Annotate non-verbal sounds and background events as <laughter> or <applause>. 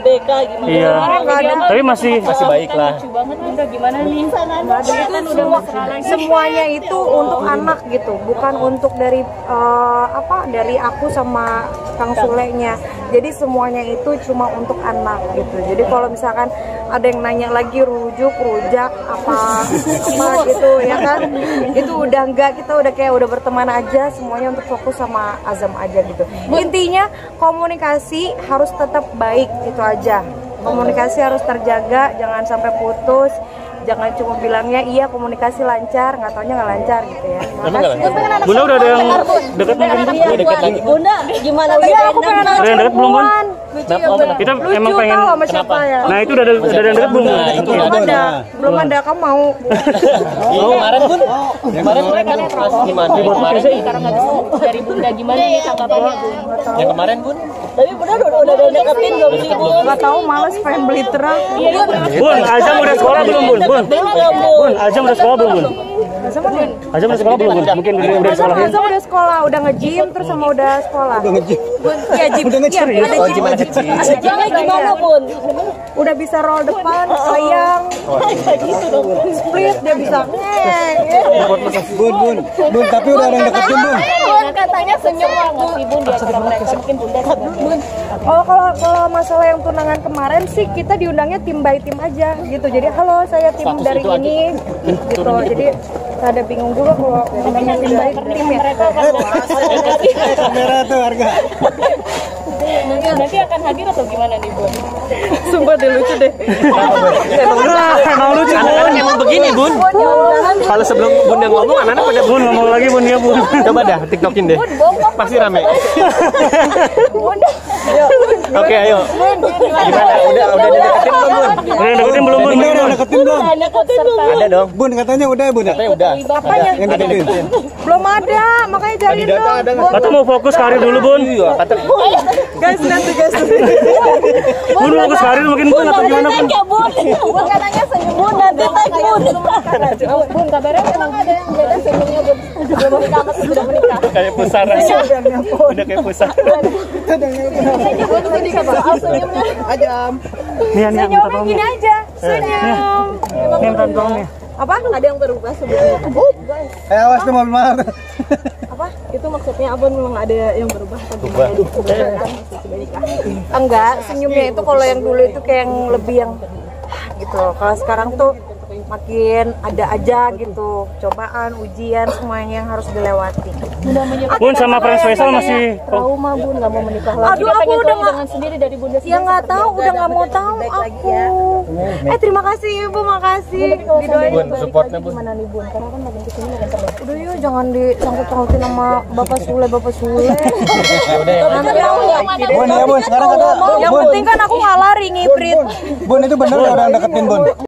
LDK gimana? Iya. Tapi masih Masih baik lah. Lucu banget gimana nih? itu semua, semuanya itu untuk anak gitu bukan untuk dari eh, apa dari aku sama Kang Sulenya. Jadi semuanya itu cuma untuk anak gitu. Jadi kalau misalkan ada yang nanya lagi rujuk rujak apa apa <laughs> gitu ya kan? Itu udah enggak kita udah kayak udah berteman aja semuanya untuk fokus sama Azam aja gitu. Intinya komunikasi harus tetap baik itu aja komunikasi harus terjaga jangan sampai putus jangan cuma bilangnya iya komunikasi lancar nggak taunya nggak lancar gitu ya Emang nggak Makasih. Bunda udah ada yang deket mungkin? Iya, dekat lagi. Bunda gimana Iya, aku pengen Ada yang deket belum, Bun? Kita emang pengen sama siapa ya? Nah, itu udah ada yang deket belum? Bun? Nah, belum ada. belum ada. Kamu mau? <laughs> Oh, kemarin pun. Kemarin mereka pas gimana? Kemarin Sekarang nggak bisa dari Bunda gimana nih tanggapannya Bun? yang kemarin pun Tapi Bunda udah udah udah deketin belum sih Bun? Gak tahu, males pengen beli terang. Iya, Bun, Azam udah sekolah belum, Bun? Bun. Bun, Azam udah sekolah belum, Bun? Sama nih. Azam udah sekolah belum, Bun? Mungkin udah udah sekolahin. Masa udah sekolah, udah nge-gym terus sama udah sekolah. Udah nge-gym. Iya, gym. Iya, ada Oh, gym. gym. Jangan gimana Bun? Udah bisa roll depan, sayang. gitu dong. Split dia bisa. Bun, bun, bun, tapi udah ada yang deketin bun. Bun katanya senyum nggak sih Bun di acara mereka mungkin Bunda Bun. Oh kalau kalau masalah yang tunangan kemarin sih kita diundangnya tim by tim aja gitu. Jadi halo saya tim Status dari ini gitu. Jadi ada bingung juga kalau undangnya tim by tim ya. <laughs> Kamera tuh harga. Nanti akan hadir atau gimana nih Bun? Sumpah deh lucu deh. Nah, emang lucu, anak-anak Bun. emang begini, Bun. Kalau sebelum Bunda ngomong, anak-anak pada Bun, ngomong lagi, Bun, ya, Bun. Coba dah, tiktokin deh. Pasti rame. Oke, ayo. Gimana? Udah udah dideketin belum, Bun? Udah yang deketin belum, Bun? Udah deketin belum? Ada dong. Bun katanya udah bun. Katanya udah. Yang deketin. Belum ada, makanya cari dong. Kata mau fokus karir dulu, Bun. Iya, kata Guys, nanti guys. Bun, mau fokus karir mungkin, Bun, atau gimana, Bun? ya <laughs> Bun. Katanya senyum Bun nanti tag Bun. Bun kabarnya memang ada yang beda senyumnya Bun. Belum kayak pusara. Udah kayak pusara. Soal senyumnya. Nih, nih, minta Senyumnya tolong. gini aja. Senyum. Nih, minta tolong nih. Apa? Ada yang berubah sebelumnya. Eh awas tuh mobil mahal. Apa? Itu maksudnya Abun memang ada yang berubah atau gimana? Enggak, senyumnya itu kalau yang dulu itu kayak yang lebih yang gitu loh. Kalau sekarang tuh makin ada aja gitu cobaan, ujian semuanya yang harus dilewati. Bun, sama Prince Faisal masih... Trauma Bun nggak mau menikah lagi. Aduh, Dia aku pengen udah nggak- dengan sendiri dari Bunda Ya sendiri. nggak tahu, udah nggak mau tahu aku. Eh terima kasih ibu, makasih. Didoain. Bun, supportnya, Bun. Gimana nih Bun? Karena kan makin ke sini makin terus. Udah yuk jangan disangkut-sangkutin sama Bapak Sule, Bapak Sule. <laughs> Ya udah ya. Bun ya bun, sekarang kata Yang penting kan aku nggak lari ngiprit. bun itu bener udah ada yang deketin bun.